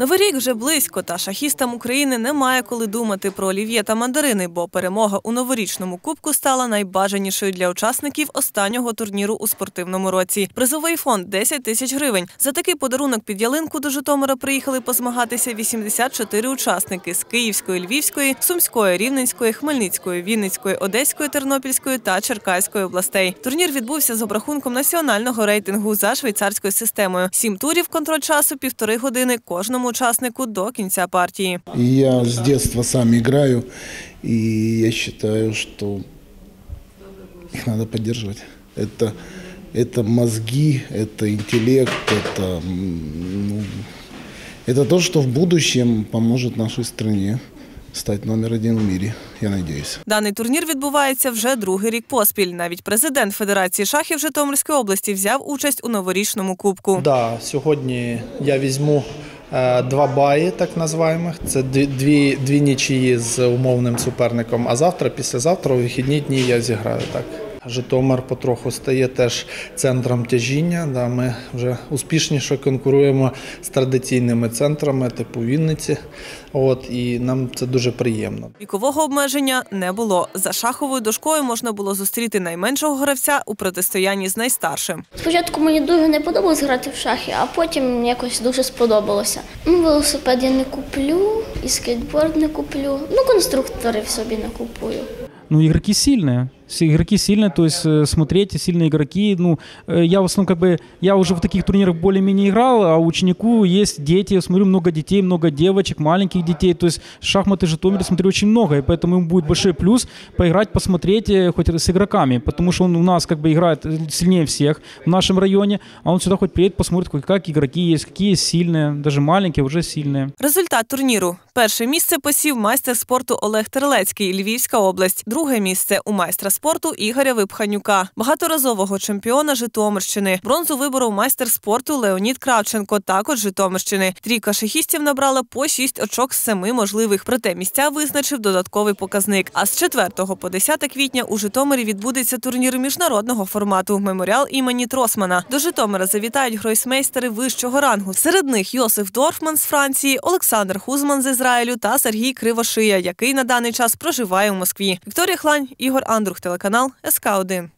Новий рік вже близько, та шахістам України немає коли думати про олів'є та мандарини, бо перемога у новорічному кубку стала найбажанішою для учасників останнього турніру у спортивному році. Призовий фонд 10 тисяч гривень. За такий подарунок під ялинку до Житомира приїхали позмагатися 84 учасники з Київської, Львівської, Сумської, Рівненської, Хмельницької, Вінницької, Одеської, Тернопільської та Черкаської областей. Турнір відбувся з обрахунком національного рейтингу за швейцарською системою. Сім турів, контроль часу півтори години кожному учаснику до кінця партії. И я с детства сам играю, и я считаю, что их надо поддерживать. Это, это мозги, это интеллект, это, м, ну, это то, что в будущем поможет нашей стране стать номер один в мире, я надеюсь. Даний турнір відбувається вже другий рік поспіль. Навіть президент Федерації шахів Житомирської області взяв участь у новорічному кубку. Да, сьогодні я візьму е, два баї, так називаємо. Це дві, дві, дві з умовним суперником. А завтра, післязавтра, у вихідні дні я зіграю так. Житомир потроху стає теж центром тяжіння. Да, ми вже успішніше конкуруємо з традиційними центрами, типу Вінниці. От, і нам це дуже приємно. Вікового обмеження не було. За шаховою дошкою можна було зустріти найменшого гравця у протистоянні з найстаршим. Спочатку мені дуже не подобалось грати в шахи, а потім якось дуже сподобалося. Ну, велосипед я не куплю, і скейтборд не куплю. Ну, конструктори собі не купую. ну, игроки сильные. Все игроки сильные, то есть э, смотреть сильные игроки. Ну, э, я в основном как бы, я уже в таких турнирах более-менее играл, а ученику есть дети, я смотрю много детей, много девочек, маленьких детей. То есть шахматы Житомира смотрю очень много, и поэтому ему будет большой плюс поиграть, посмотреть э, хоть с игроками, потому что он у нас как бы играет э, сильнее всех в нашем районе, а он сюда хоть приедет, посмотрит, как- как игроки есть, какие есть сильные, даже маленькие, уже сильные. Результат турніру: перше місце посів майстер спорту Олег Терлецький, Львівська область. Друге місце у майстра спорту Ігоря Випханюка, багаторазового чемпіона Житомирщини. Бронзу виборов майстер спорту Леонід Кравченко, також Житомирщини. Трійка шахістів набрала по 6 очок з семи можливих. Проте місця визначив додатковий показник. А з 4 по 10 квітня у Житомирі відбудеться турнір міжнародного формату Меморіал імені Тросмана. До Житомира завітають гройсмейстери вищого рангу. Серед них Йосиф Дорфман з Франції, Олександр Хузман з Ізраїлю та Сергій Кривошия, який на даний час проживає у Москві. Вікторія Хлань, Ігор Андрух, телеканал СК 1